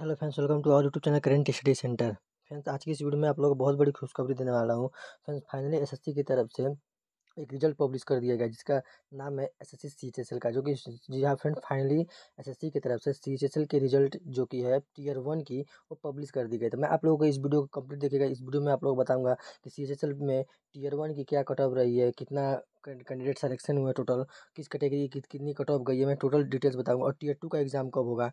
Hello friends, welcome to our YouTube channel current study centre. Friends, आज की इस video में आप लोगों को बहुत बड़ी खुशखबरी देने वाला हूँ। फ्रेंड्स, फाइनली एसएससी की तरफ़ से एक रिज़ल्ट पब्लिश कर दिया गया, जिसका नाम है एसएससी सीएचएसएल का, जो कि जी हाँ फ्रेंड फाइनली एसएससी की तरफ़ से सीएचएसएल के रिज़ल्ट जो कि है, टीयर वन की, वो पब्लिश कर दी गई। तो मैं आप लोगों को इस वीडियो को कंप्लीट देखिएगा। इस वीडियो में आप लोगों बताऊँगा कि सीएचएसएल में टीयर वन की क्या कट ऑफ़ रही है, कितना कैंडिडेट सेलेक्शन हुआ टोटल, किस कैटेगरी की कितनी कट ऑफ़ गई है, मैं टोटल डिटेल्स बताऊँगा। और टीयर टू का एग्ज़ाम कब होगा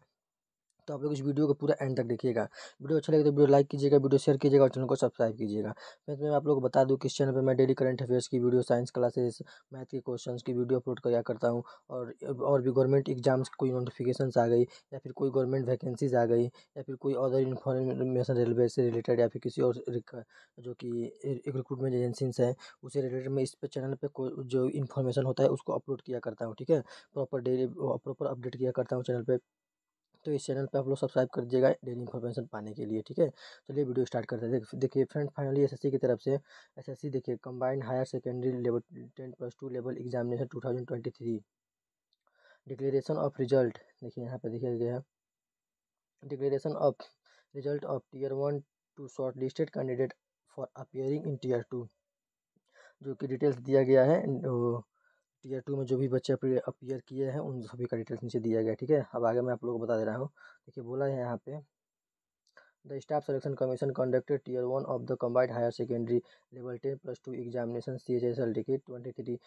तो आप लोग इस वीडियो को पूरा एंड तक देखिएगा। वीडियो अच्छा लगे तो वीडियो लाइक कीजिएगा, वीडियो शेयर कीजिएगा और चैनल को सब्सक्राइब कीजिएगा। फ्रेंड्स मैं आप लोग को बता दूँ कि इस चैनल पर मैं डेली करंट अफेयर्स की वीडियो, साइंस क्लासेस, मैथ के क्वेश्चन की वीडियो अपलोड किया करता हूँ और और भी गवर्नमेंट एग्ज़ाम्स की कोई नोटिफिकेशन आ गई या फिर कोई गवर्नमेंट वैकेंसीज आ गई या फिर कोई अदर इन्फॉर्मेशन रेलवे से रिलेटेड या फिर किसी और जो कि रिक्रूटमेंट एजेंसी है उससे रिलेटेड मैं इस पर चैनल पर जो इन्फॉर्मेशन होता है उसको अपलोड किया करता हूँ, ठीक है? प्रॉपर डेली, प्रॉपर अपडेट किया करता हूँ चैनल पर तो इस चैनल पे आप लोग सब्सक्राइब कर दीजिएगा डेली इन्फॉर्मेशन पाने के लिए, ठीक है? चलिए वीडियो स्टार्ट करते हैं। देखिए फ्रेंड फाइनली एसएससी की तरफ़ से, एसएससी देखिए combined higher secondary level ten plus two level examination two thousand three declaration of result देखिए यहाँ पर देखिए गया declaration of result of tier one two shortlisted candidate for appearing in tier two जो कि डिटेल्स दिया गया है टीयर टू में जो भी बच्चे अपीयर किए हैं, उन सभी का डिटेल्स नीचे दिया गया, ठीक है? अब आगे मैं आप लोगों को बता दे रहा हूँ। देखिए, बोला है यहाँ पे the staff selection commission conducted tier one of the combined higher secondary level ten plus two examination C H S L ticket twenty three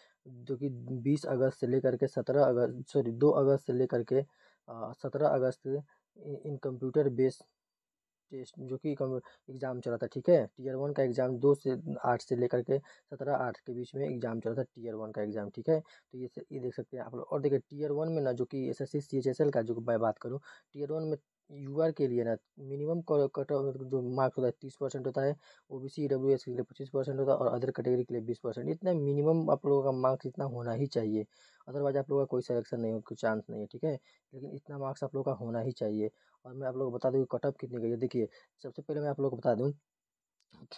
जो कि बीस अगस्त से लेकर के सत्रह अगस्त सॉरी दो अगस्त से लेकर के सत्रह अगस्त इन कंप्यूटर बेस्ड टेस्ट जो कि एग्ज़ाम चला था, ठीक है? टीयर वन का एग्ज़ाम दो से आठ से लेकर के सत्रह आठ के बीच में एग्ज़ाम चला था, टीयर वन का एग्ज़ाम, ठीक है? तो ये ये देख सकते हैं आप लोग। और देखिए, टीयर वन में ना जो कि S S C H S L का जो मैं बात करूँ, टीयर वन में यूआर के लिए ना मिनिमम कट ऑफ़ जो मार्क्स होता है, तीस परसेंट होता है O B C W S के लिए पच्चीस परसेंट होता है और अदर कैटेगरी के लिए बीस परसेंट इतना मिनिमम आप लोगों का मार्क्स इतना होना ही चाहिए। अदरवाइज़ आप लोगों का कोई सिलेक्शन नहीं हो, कोई चांस नहीं है, ठीक है? लेकिन इतना मार्क्स आप लोगों का होना ही चाहिए। और मैं आप लोग को बता दूँ कट ऑफ़ कितनी गई है। देखिए, सबसे पहले मैं आप लोग को बता दूँ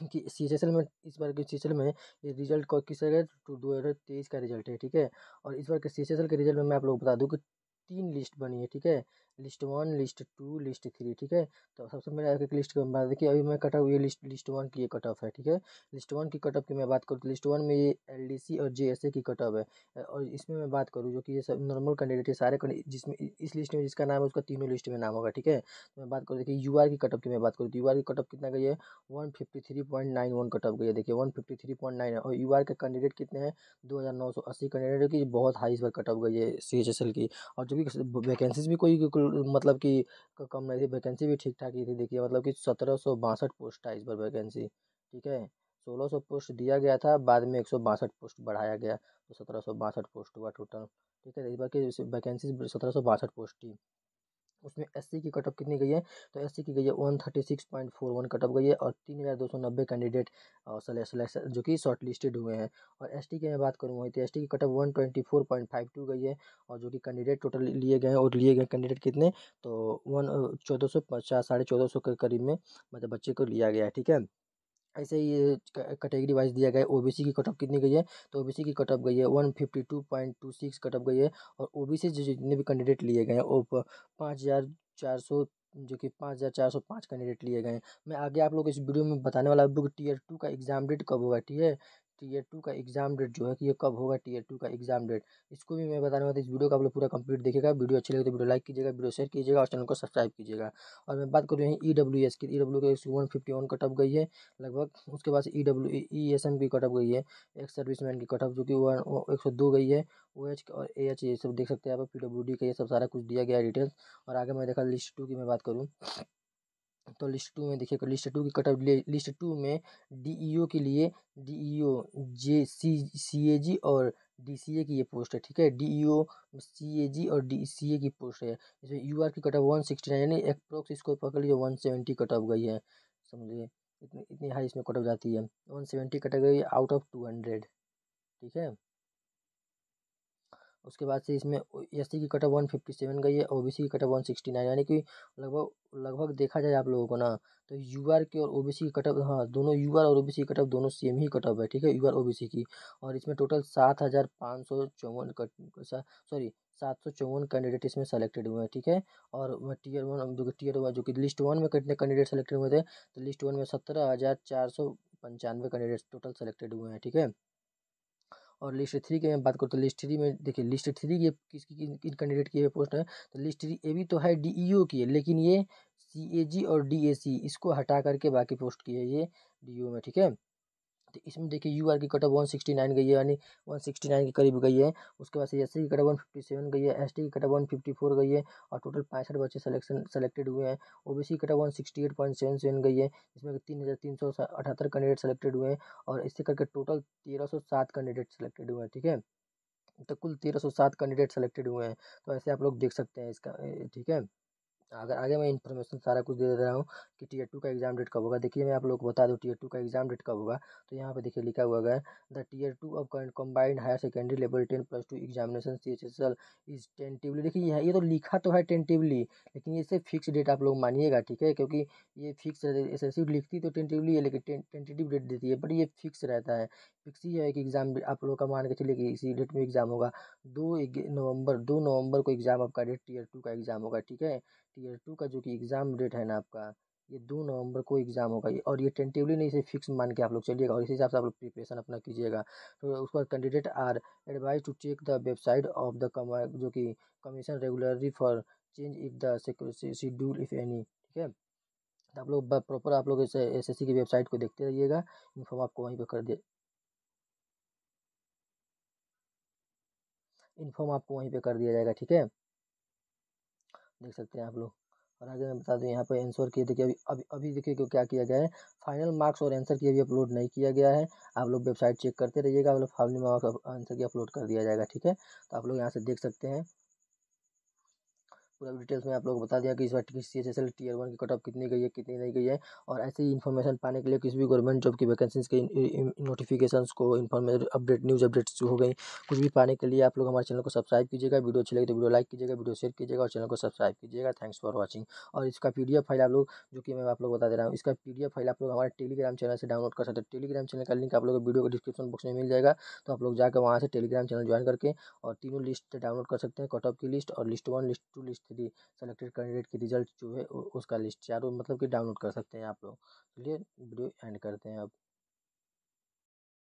कि सी एस एल में, इस बार के सी एच एल में ये रिज़ल्ट किस तो दो हज़ार तेईस का रिज़ल्ट है, ठीक है? और इस बार के सी एस एल के रिज़ल्ट में मैं आप लोग बता दूँ कि तीन लिस्ट बनी है, ठीक है? List one, list two, list three, ठीक है? तो सबसे मेरा एक एक लिस्ट की बात देखिए, अभी मैं कट ये लिस्ट लिस्ट वन की ये कट ऑफ़ है, ठीक है? लिस्ट वन की कट ऑफ़ की मैं बात करूँ तो लिस्ट वन में ये एल डी सी और जे एस ए की कट ऑफ़ है। और इसमें मैं बात करूँ जो कि ये सब नॉर्मल कैंडिडेट है, सारे जिसमें इस लिस्ट में जिसका नाम है उसका तीनों लिस्ट में नाम होगा, ठीक है? तो मैं बात करूँ, देखिए यू आर की कट ऑफ़ की मैं बात करूँ तो यू की कट ऑफ़ कितना गई है? One fifty three point nine one cut off गई है, देखिए, one fifty three point nine है। और यू आर के कैंडिडेट कितने हैं? दो हज़ार नौ सौ अस्सी कैंडिडेट की बहुत हाई इस बार कट ऑफ़ गई है सी एच एस एल की। और जो कि वैकेंसीज भी कोई मतलब कि कम नहीं थी वैकेंसी भी ठीक ठाक ही थी, देखिए मतलब कि सत्रह सौ बासठ पोस्ट था इस बार वैकेंसी ठीक है? सोलह सौ पोस्ट दिया गया था, बाद में एक सौ बासठ पोस्ट बढ़ाया गया तो सत्रह सौ बासठ पोस्ट हुआ टोटल ठीक है? इस बार की वैकेंसी सत्रह सौ बासठ पोस्ट थी। उसमें एस की कटअप कितनी गई है? तो एस की गई है one thirty six point four one cutoff गई है और तीन हज़ार दो सौ नब्बे कैंडिडेट जो कि शॉर्ट लिस्टेड हुए हैं। और एसटी की मैं बात करूँ वहीं तो एस की cutoff one twenty four point five two गई है और जो कि कैंडिडेट टोटल लिए गए हैं, और लिए गए कैंडिडेट कितने? तो वन, चौदह सौ पचास, साढ़े चौदह सौ के करीब में मतलब बच्चे को लिया गया है, ठीक है? ऐसे ही कैटेगरी वाइज दिया गया है। ओबीसी की कट ऑफ़ कितनी गई है? तो ओबीसी की कट ऑफ़ गई है one fifty two point two six cut off गई है और ओबीसी जो जितने भी कैंडिडेट लिए गए हैं वो पाँच हज़ार चार सौ जो कि पाँच हज़ार चार सौ पाँच कैंडिडेट लिए गए हैं। मैं आगे आप लोग इस वीडियो में बताने वाला हूँ टीयर टू का एग्ज़ाम डेट कब होगा ठीक है? टीयर टू का एग्ज़ाम डेट जो है कि ये कब होगा टीयर टू का एग्ज़ाम डेट इसको भी मैं बताने वाला इस वीडियो का आप लोग पूरा कंप्लीट देखिएगा। वीडियो अच्छी लगे तो वीडियो लाइक कीजिएगा, वीडियो शेयर कीजिएगा और चैनल को सब्सक्राइब कीजिएगा। और मैं बात करूँ ई डब्ल्यू एस की ई डब्ल्यू के वन फिफ्टी वन कटअप गई है। लगभग उसके बाद E W E S M की कटअप गई है। एक सर्विस मैन की कटअप जो कि वन एक सौ दो गई है। ओ एच और ए एच ये सब देख सकते हैं आप पी डब्ल्यू डी का ये सब सारा कुछ दिया गया डिटेल्स और आगे मैं देखा लिस्ट टू की मैं बात करूँ। तो लिस्ट टू में देखिए लिस्ट टू की कटअप लिस्ट टू में डीईओ के लिए डीईओ जे सी सी ए जी और डी सी ए की ये पोस्ट है, ठीक है? डीईओ सी ए जी और डी सी ए की पोस्ट है। इसमें यू आर की कटअप वन सिक्सटी नाइन यानी अप्रोक्स इसको पकड़ लीजिए वन सेवेंटी कटअप गई है। समझिए, इतनी इतनी हाई इसमें कटअप जाती है। वन सेवेंटी कट कटअप गई आउट ऑफ़ टू हंड्रेड ठीक है? उसके बाद से इसमें एस सी की कटअप वन फिफ्टी सेवन गई है ओ बी सी की कटअप वन सिक्सटी नाइन यानी कि लगभग लगभग देखा जाए आप लोगों को ना तो यू आर की और ओ बी सी की कटअप हाँ दोनों यू आर और ओ बी सी की कटअप दोनों सेम ही कटअप है, ठीक है? U R O B C की और इसमें टोटल सात हज़ार पाँच सौ चौवन कट सॉरी सात सौ चौवन कैंडिडेट इसमें सेलेक्टेड हुए हैं, ठीक है? और टीयर वन जो कि टीयर वन जो कि लिस्ट वन में कितने कैंडिडेट सेलेक्टेड हुए थे तो लिस्ट वन में सत्रह हज़ार चार सौ पंचानवे कैंडिडेट टोटल सेलेक्टेड हुए हैं, ठीक है? और लिस्ट थ्री की मैं बात करूँ तो लिस्ट थ्री में देखिए लिस्ट थ्री की किस किन किन कैंडिडेट की पोस्ट है? तो लिस्ट थ्री ए भी तो है डी ई ओ की है, लेकिन ये सी ए जी और डी ए सी इसको हटा करके बाकी पोस्ट की है ये डी ओ में, ठीक है? तो इसमें देखिए यू आर की कटअप वन सिक्सटी नाइन गई है, यानी वन सिक्सटी नाइन के करीब गई है। उसके बाद एस की कटअप वन फिफ्टी सेवन गई है एस टी की कटअप वन फिफ्टी फोर गई है और टोटल पैंसठ बच्चे सेलेक्शन सेलेक्टेड हुए हैं। ओ बी सी की cutoff one sixty eight point seven seven गई है, जिसमें तीन हज़ार तीन सौ अठहत्तर कैंडिडेट सेलेक्टेड हुए हैं और इससे करके टोटल तेरह सौ सात कैंडिडेट सेलेक्टेड हुए हैं, ठीक है? तो कुल तेरह सौ सात कैंडिडेट सेलेक्टेड हुए हैं। तो ऐसे आप लोग देख सकते हैं इसका, ठीक है? अगर आगे मैं इन्फॉर्मेशन सारा कुछ दे दे रहा हूँ कि टीयर टू का एग्ज़ाम डेट कब होगा, देखिए मैं आप लोग को बता दूँ टीयर टू का एग्ज़ाम डेट कब होगा तो यहाँ पे देखिए लिखा हुआ है the tier two of combined higher secondary level ten plus two examination C H S L is tentatively देखिए यहाँ, ये तो लिखा तो है टेंटिवली लेकिन ये सिर्फ़ फिक्स डेट आप लोग मानिएगा, ठीक है? क्योंकि ये फिक्स एस एस लिखती तो टेंटिवली है, लेकिन टेंटेटिव डेट देती है बट ये फिक्स रहता है। फिक्स ही है कि एग्ज़ाम आप लोग का मान के चलिए कि इसी डेट में एग्ज़ाम होगा। दो नवंबर दो नवंबर को एग्ज़ाम आपका डेट टीयर टू का एग्ज़ाम होगा, ठीक है? टीयर टू का जो कि एग्ज़ाम डेट है ना आपका, ये दो नवंबर को एग्ज़ाम होगा और ये टेंटिवली नहीं, इसे फिक्स मान के आप लोग चलिएगा और इसी हिसाब से आप लोग प्रिपरेशन अपना कीजिएगा। तो उसके बाद candidate are advise to check the website of the कम जो कि commission regularly for change if the schedule if any ठीक है? तो आप लोग प्रॉपर आप लोग एस एस की वेबसाइट को देखते रहिएगा। इन्फॉर्म आपको वहीं पर कर दे इन्फॉर्म आपको वहीं पे कर दिया जाएगा, ठीक है? देख सकते हैं आप लोग। और आगे मैं बता दूँ, यहाँ पर आंसर किए, देखिए अभी अभी अभी देखिए क्यों, क्या गया है। फाइनल मार्क्स और आंसर की अभी अपलोड नहीं किया गया है। आप लोग वेबसाइट चेक करते रहिएगा, आप लोग final marks answer key upload कर दिया जाएगा, ठीक है? तो आप लोग यहाँ से देख सकते हैं। पूरा डिटेल्स में आप लोग को बता दिया कि इस बार C S S L tier one की कट ऑफ़ कितनी गई है, कितनी नहीं गई है। और ऐसे इन्फॉर्मेशन पाने के लिए किसी भी गवर्नमेंट जॉब की वैकेंसीज के नोटिफिकेशन को इन्फॉर्मेशन अपडेट न्यूज़ अपडेट्स हो गई, कुछ भी पाने के लिए आप लोग हमारे चैनल को सब्सक्राइब कीजिएगा। वीडियो अच्छी लगी तो वीडियो लाइक कीजिएगा, वीडियो शेयर कीजिएगा और चैनल को सब्सक्राइब कीजिएगा। थैंक्स फॉर वॉचिंग और इसका पीडीएफ फ़ाइल आप लोग, जो कि मैं आप लोग बता दे रहा हूँ, इसका पीडीएफ फ़ाइल आप लोग हमारे टेलीग्राम चैनल से डाउनलोड कर सकते हैं। टेलीग्राम चैनल का लिंक आप लोग वीडियो को डिस्क्रिप्शन बॉक्स में मिल जाएगा। तो आप लोग जाकर वहाँ से टेलीग्राम चैनल ज्वाइन करके और तीनों लिस्ट डाउनलोड कर सकते हैं कट ऑफ़ की लिस्ट और list one list two list three selected candidate की रिज़ल्ट जो है उसका लिस्ट चारों मतलब कि डाउनलोड कर सकते हैं आप लोग। चलिए वीडियो एंड करते हैं अब।